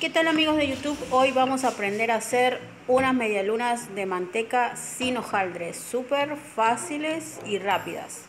¿Qué tal amigos de YouTube? Hoy vamos a aprender a hacer unas medialunas de manteca sin hojaldre, súper fáciles y rápidas.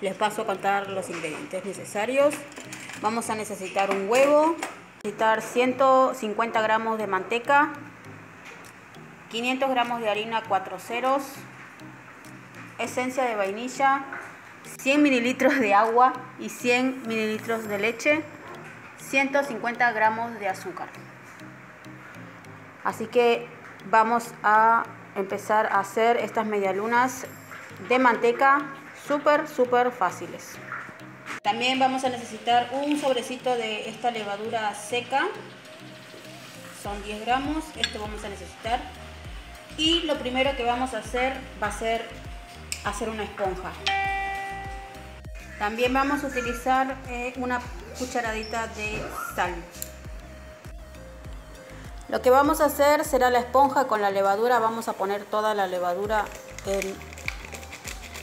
Les paso a contar los ingredientes necesarios. Vamos a necesitar un huevo, necesitar 150 gramos de manteca, 500 gramos de harina 4 ceros, esencia de vainilla, 100 mililitros de agua y 100 mililitros de leche 150 gramos de azúcar. Así que vamos a empezar a hacer estas medialunas de manteca súper, súper fáciles. También vamos a necesitar un sobrecito de esta levadura seca. Son 10 gramos, esto vamos a necesitar. Y lo primero que vamos a hacer va a ser hacer una esponja. También vamos a utilizar eh, una cucharadita de sal. Lo que vamos a hacer será la esponja con la levadura. Vamos a poner toda la levadura en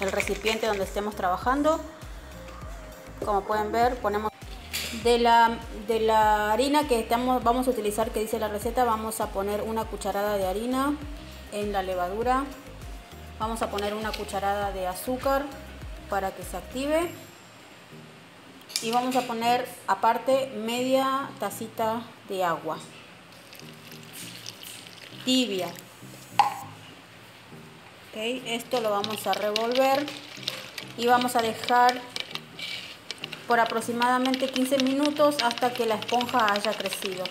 el recipiente donde estemos trabajando. Como pueden ver, ponemos de la, de la harina que vamos a utilizar, que dice la receta, vamos a poner una cucharada de harina en la levadura. Vamos a poner una cucharada de azúcar para que se active. Y vamos a poner aparte media tacita de agua. Tibia. Esto lo vamos a revolver y vamos a dejar por aproximadamente 15 minutos hasta que la esponja haya crecido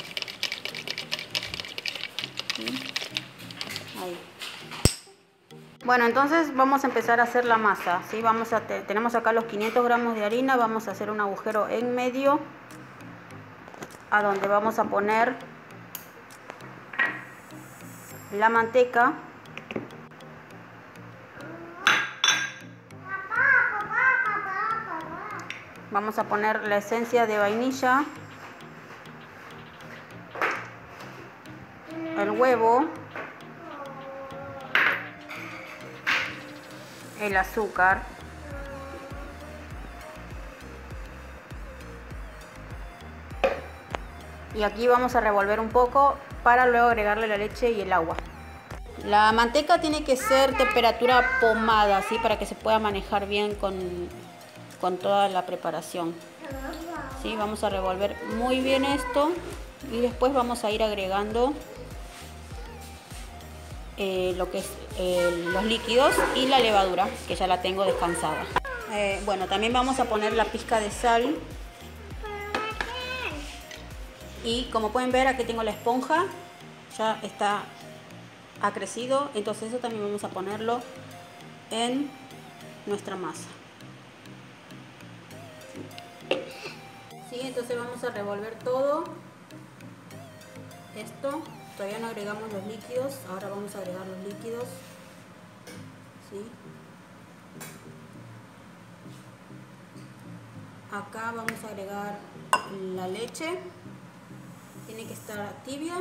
bueno, entonces vamos a empezar a hacer la masa. ¿sí? Vamos a tenemos acá los 500 gramos de harina, vamos a hacer un agujero en medio a donde vamos a poner la manteca. Vamos a poner la esencia de vainilla, el huevo, el azúcar y aquí vamos a revolver un poco para luego agregarle la leche y el agua la manteca tiene que ser temperatura pomada así para que se pueda manejar bien con, con toda la preparación ¿Sí? vamos a revolver muy bien esto y después vamos a ir agregando eh, lo que es eh, los líquidos y la levadura, que ya la tengo descansada. Eh, bueno, también vamos a poner la pizca de sal. Y como pueden ver, aquí tengo la esponja, ya está, ha crecido, entonces eso también vamos a ponerlo en nuestra masa. Sí, entonces vamos a revolver todo esto todavía no agregamos los líquidos ahora vamos a agregar los líquidos. Acá vamos a agregar la leche. Tiene que estar tibia.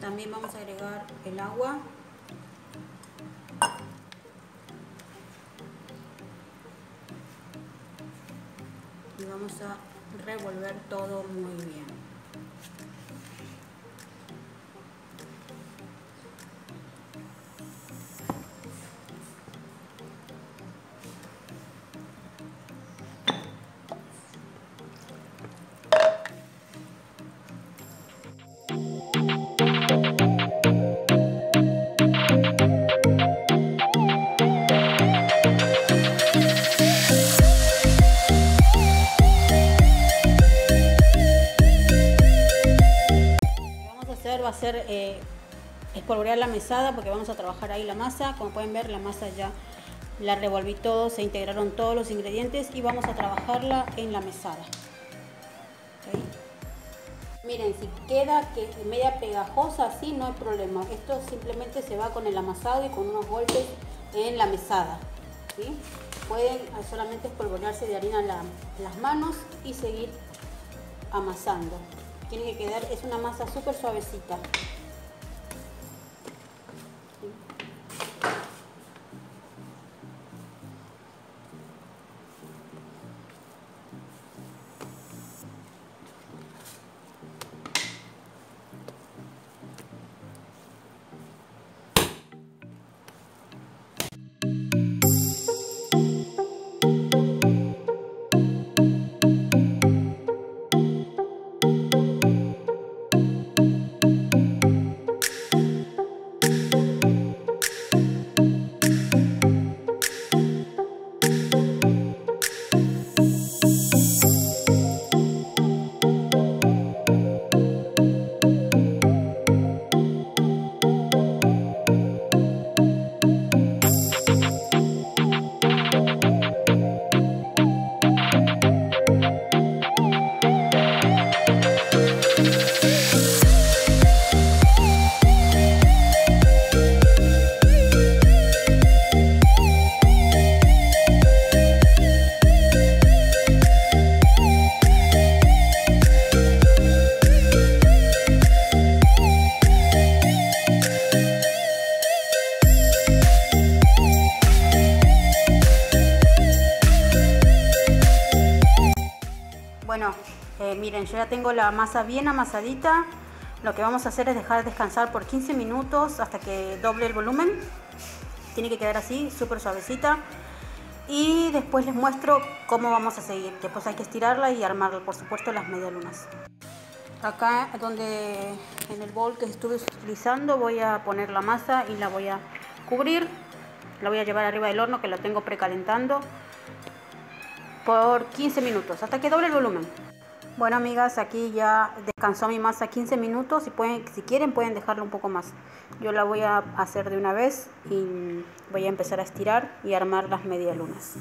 También vamos a agregar el agua revolver todo muy bien. Ser eh, espolvorear la mesada porque vamos a trabajar ahí la masa. Como pueden ver, la masa ya la revolví todo, se integraron todos los ingredientes y vamos a trabajarla en la mesada. Miren, si queda que media pegajosa así, no hay problema. Esto simplemente se va con el amasado y con unos golpes en la mesada. Pueden solamente espolvorearse de harina las manos y seguir amasando tiene que quedar, es una masa súper suavecita. Bueno, eh, miren, ya tengo la masa bien amasadita. Lo que vamos a hacer es dejar descansar por 15 minutos hasta que doble el volumen. Tiene que quedar así, súper suavecita. Y después les muestro cómo vamos a seguir. Después hay que estirarla y armarla, por supuesto, las medialunas. Acá donde en el bol que estuve utilizando voy a poner la masa y la voy a cubrir. La voy a llevar arriba del horno que lo tengo precalentando por 15 minutos hasta que doble el volumen. Bueno amigas, aquí ya descansó mi masa 15 minutos y pueden, si quieren pueden dejarla un poco más. Yo la voy a hacer de una vez y voy a empezar a estirar y armar las medialunas.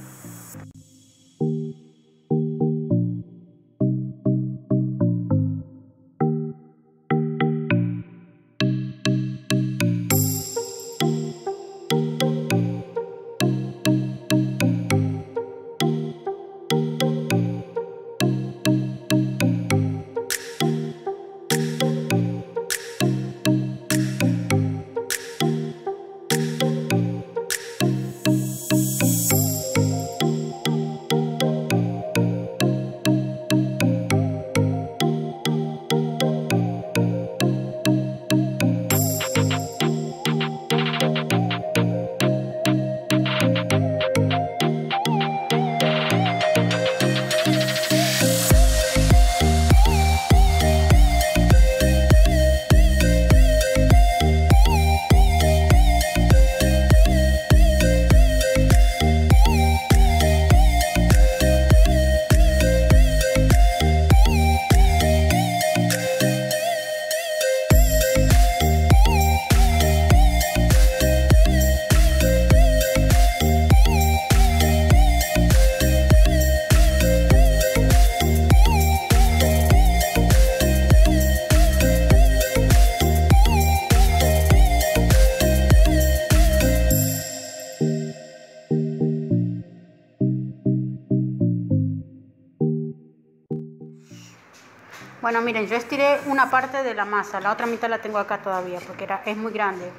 Bueno, miren, yo estiré una parte de la masa, la otra mitad la tengo acá todavía porque es muy grande.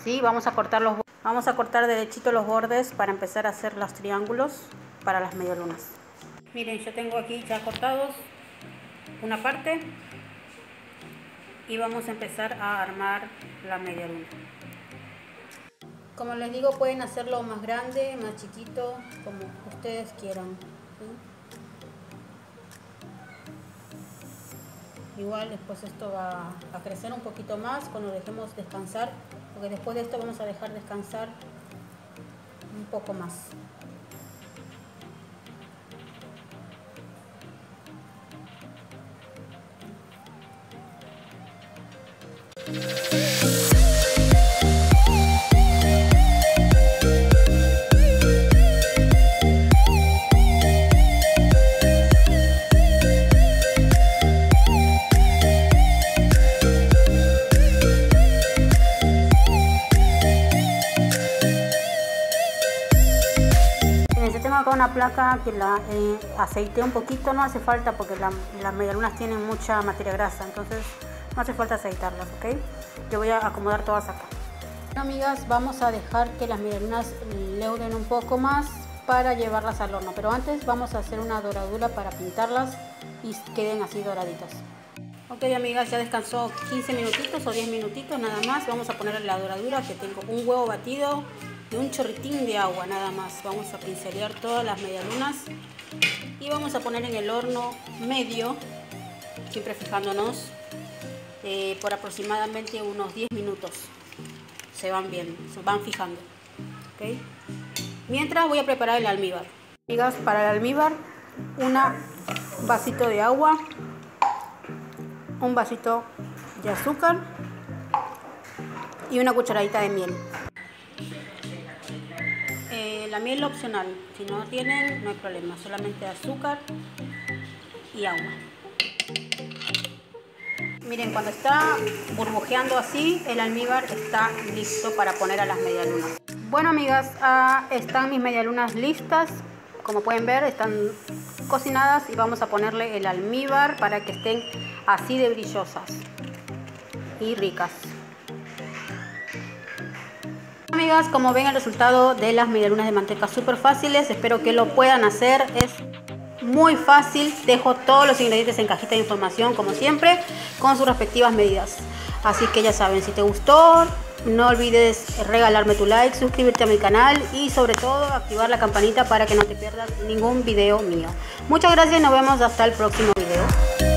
¿Sí? Vamos a cortar los vamos a cortar derechito los bordes para empezar a hacer los triángulos para las medialunas. Miren, yo tengo aquí ya cortados una parte y vamos a empezar a armar la media luna. Como les digo, pueden hacerlo más grande, más chiquito, como ustedes quieran. Igual después esto va a crecer un poquito más cuando dejemos descansar, porque después de esto vamos a dejar descansar un poco más. Una placa que la eh, un poquito, no hace falta porque las medialunas tienen mucha materia grasa, entonces no hace falta aceitarlas, ¿ok? Yo voy a acomodar todas acá. Bueno, amigas, vamos a dejar que las medialunas leuren un poco más para llevarlas al horno, pero antes vamos a hacer una doradura para pintarlas y queden así doraditas. Ok amigas, ya descansó 15 minutitos o 10 minutitos nada más. Vamos a ponerle la doradura que tengo un huevo batido, un chorritín de agua nada más. Vamos a pincelear todas las medialunas y vamos a poner en el horno medio, siempre fijándonos, eh, por aproximadamente unos 10 minutos. Se van bien, se van fijando. Mientras voy a preparar el almíbar. Amigas, para el almíbar, un vasito de agua, un vasito de azúcar y una cucharadita de miel la miel opcional, si no tienen no hay problema, solamente azúcar y agua. Miren, cuando está burbujeando así, el almíbar está listo para poner a las medialunas. Bueno, amigas, ah, están mis medialunas listas. Como pueden ver, están cocinadas y vamos a ponerle el almíbar para que estén así de brillosas y ricas como ven el resultado de las medialunas de manteca súper fáciles, espero que lo puedan hacer. Es muy fácil. Dejo todos los ingredientes en cajita de información como siempre con sus respectivas medidas. Así que ya saben, si te gustó, no olvides regalarme tu like, suscribirte a mi canal y sobre todo activar la campanita para que no te pierdas ningún video mío. Muchas gracias y nos vemos hasta el próximo video.